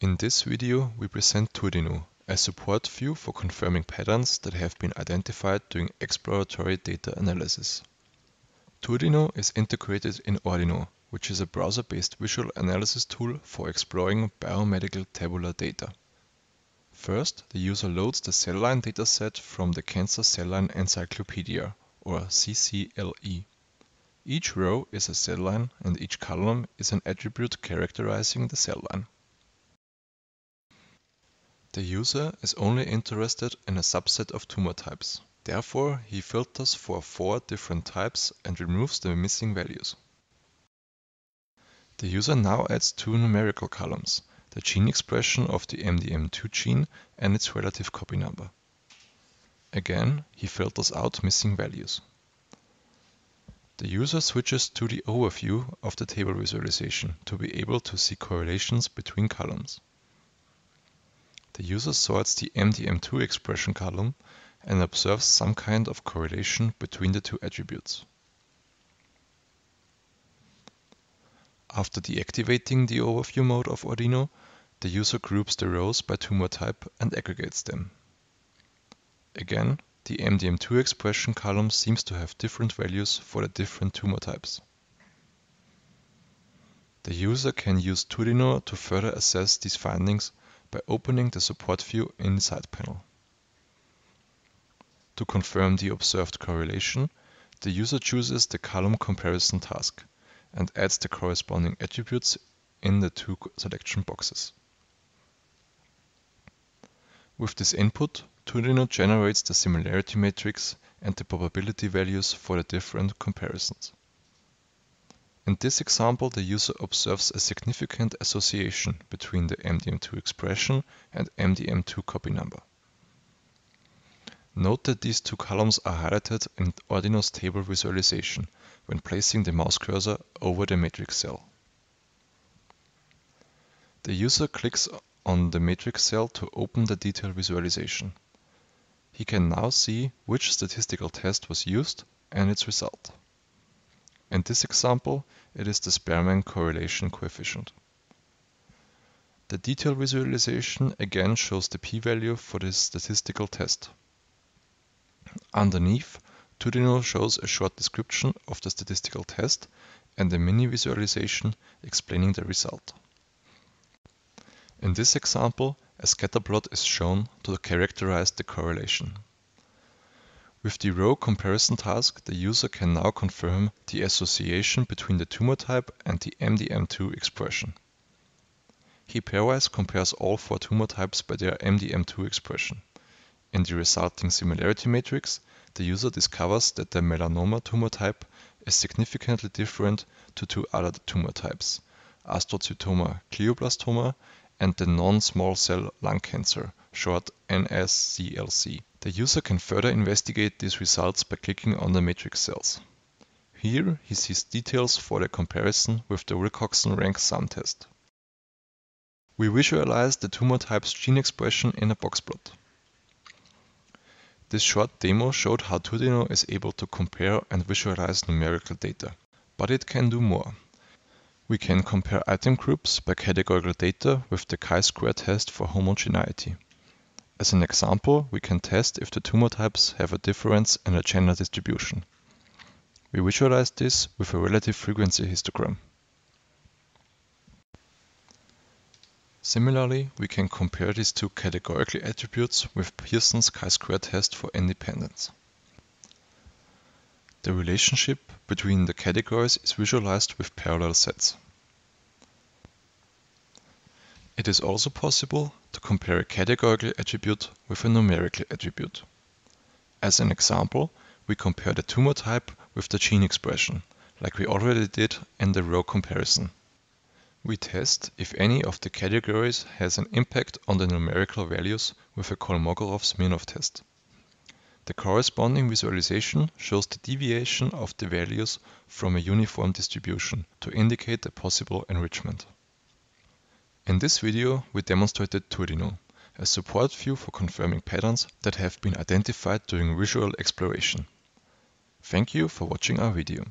In this video we present TourDino, a support view for confirming patterns that have been identified during exploratory data analysis. TourDino is integrated in Ordino, which is a browser-based visual analysis tool for exploring biomedical tabular data. First, the user loads the cell line dataset from the Cancer Cell Line Encyclopedia, or CCLE. Each row is a cell line and each column is an attribute characterizing the cell line. The user is only interested in a subset of tumor types. Therefore, he filters for four different types and removes the missing values. The user now adds two numerical columns, the gene expression of the MDM2 gene and its relative copy number. Again, he filters out missing values. The user switches to the overview of the table visualization to be able to see correlations between columns. The user sorts the MDM2 expression column and observes some kind of correlation between the two attributes. After deactivating the overview mode of Ordino, the user groups the rows by tumor type and aggregates them. Again, the MDM2 expression column seems to have different values for the different tumor types. The user can use TourDino to further assess these findings by opening the support view in the side panel. To confirm the observed correlation, the user chooses the column comparison task and adds the corresponding attributes in the two selection boxes. With this input, TourDino generates the similarity matrix and the probability values for the different comparisons. In this example, the user observes a significant association between the MDM2 expression and MDM2 copy number. Note that these two columns are highlighted in Ordino's table visualization when placing the mouse cursor over the matrix cell. The user clicks on the matrix cell to open the detail visualization. He can now see which statistical test was used and its result. In this example, it is the Spearman correlation coefficient. The detail visualization again shows the p-value for this statistical test. Underneath, TourDino shows a short description of the statistical test and a mini visualization explaining the result. In this example, a scatter plot is shown to characterize the correlation. With the row comparison task, the user can now confirm the association between the tumor type and the MDM2 expression. He pairwise compares all four tumor types by their MDM2 expression. In the resulting similarity matrix, the user discovers that the melanoma tumor type is significantly different to two other tumor types, astrocytoma glioblastoma and the non-small cell lung cancer, short NSCLC. The user can further investigate these results by clicking on the matrix cells. Here he sees details for the comparison with the Wilcoxon rank sum test. We visualize the tumor type's gene expression in a box plot. This short demo showed how TourDino is able to compare and visualize numerical data, but it can do more. We can compare item groups by categorical data with the chi-square test for homogeneity. As an example, we can test if the tumor types have a difference in the gender distribution. We visualize this with a relative frequency histogram. Similarly, we can compare these two categorical attributes with Pearson's chi-square test for independence. The relationship between the categories is visualized with parallel sets. It is also possible to compare a categorical attribute with a numerical attribute. As an example, we compare the tumor type with the gene expression, like we already did in the row comparison. We test if any of the categories has an impact on the numerical values with a Kolmogorov-Smirnov test. The corresponding visualization shows the deviation of the values from a uniform distribution to indicate a possible enrichment. In this video, we demonstrated TourDino, a support view for confirming patterns that have been identified during visual exploration. Thank you for watching our video.